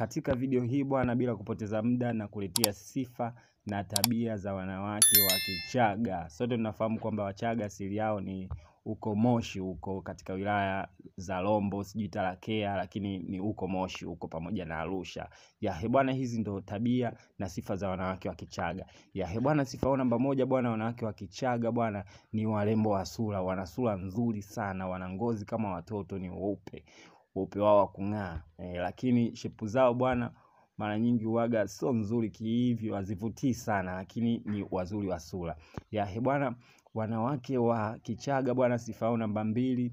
Katika video hii bwana, bila kupoteza muda na kuletea sifa na tabia za wanawake wa Kichaga. Sote tunafahamu kwamba Wachaga asili yao ni uko Moshi huko katika wilaya za Rombo, sijui Tarakea, lakini ni huko Moshi huko pamoja na Arusha. Ya he bwana, hizi ndo tabia na sifa za wanawake wa Kichaga. Ya he bwana, sifa namba moja bwana, wanawake wa Kichaga bwana ni warembo wa sura, wana sura nzuri sana, wana ngozi kama watoto, ni weupe weupe wao wa kung'aa e, lakini shepu zao bwana mara nyingi uwaga sio nzuri kihivyo, hazivutii sana, lakini ni wazuri wa sura. Ya bwana, wanawake wa Kichaga bwana, sifa yao namba mbili,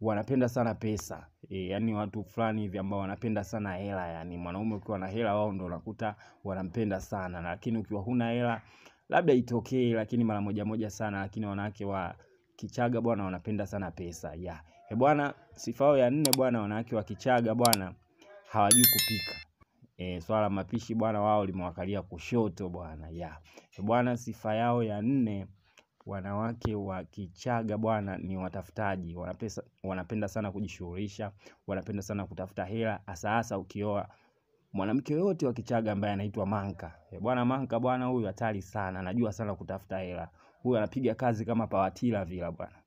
wanapenda sana pesa e, yani watu fulani hivi ambao wanapenda sana hela. Yani mwanaume ukiwa na hela, wao ndo unakuta wanampenda sana, lakini ukiwa huna hela labda itokee, lakini mara moja moja sana. Lakini wanawake wa Kichaga bwana wanapenda sana pesa ya he bwana. Sifa yao ya nne bwana, wanawake wa Kichaga bwana hawajui kupika e, swala mapishi bwana wao limewakalia kushoto bwana ya E bwana. Sifa yao ya nne wanawake wa Kichaga bwana ni watafutaji, wanapesa, wanapenda sana kujishughulisha, wanapenda sana kutafuta hela, hasa hasa ukioa mwanamke yoyote wa Kichaga ambaye anaitwa Manka e, bwana Manka bwana, huyu hatari sana, anajua sana kutafuta hela, huyu anapiga kazi kama pawatila vile bwana.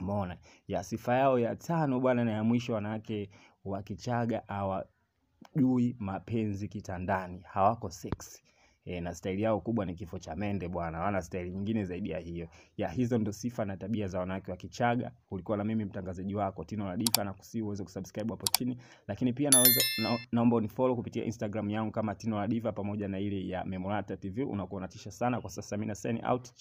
Umeona ya sifa yao ya tano bwana, na ya mwisho, wanawake wa Kichaga hawajui mapenzi kitandani, hawako seksi e, na staili yao kubwa ni kifo cha mende bwana, hawana staili nyingine zaidi ya hiyo. Ya hizo ndo sifa na tabia za wanawake wa Kichaga. Ulikuwa na mimi mtangazaji wako Tino Ladifa, na kusii uweze kusubscribe hapo chini, lakini pia naweza na, naomba unifollow kupitia Instagram yangu kama Tino Ladifa pamoja na ile ya Memorata TV. Unakuwa unatisha sana kwa sasa. Mimi na sign out.